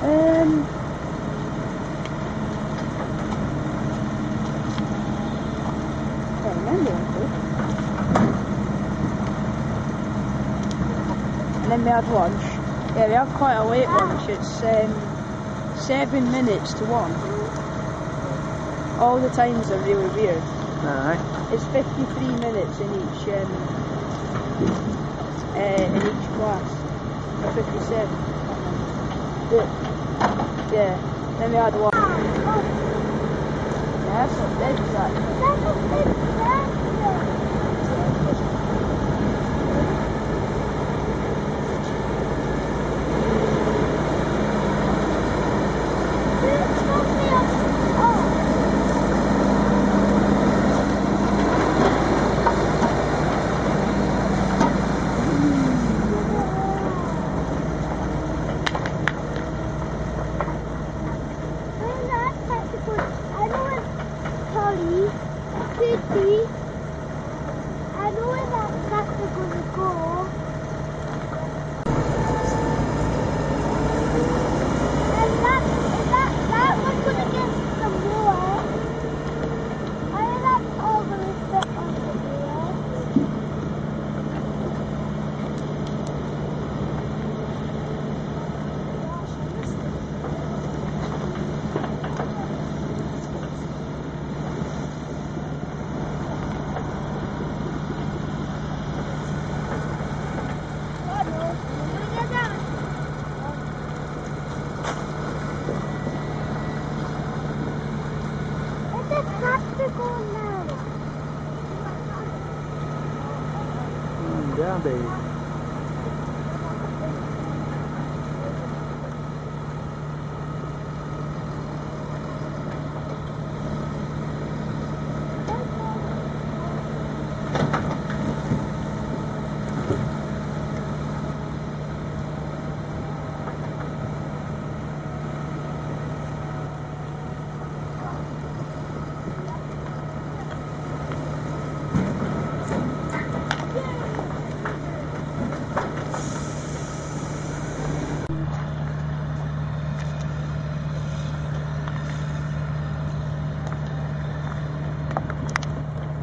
Um, remember And then we had lunch. Yeah, we had quite a late lunch. It's um, seven minutes to one. All the times are really weird. Alright. It's 53 minutes in each um, uh, in each class. 57. The- yeah. Then we had one. Yeah, that's a big track. I know where that tractor gonna go. It's a tractor going now. Mm, yeah, baby.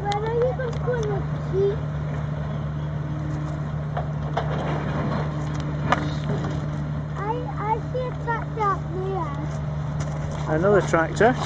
Where are you going to put the key? I, I see a tractor up there. Another tractor.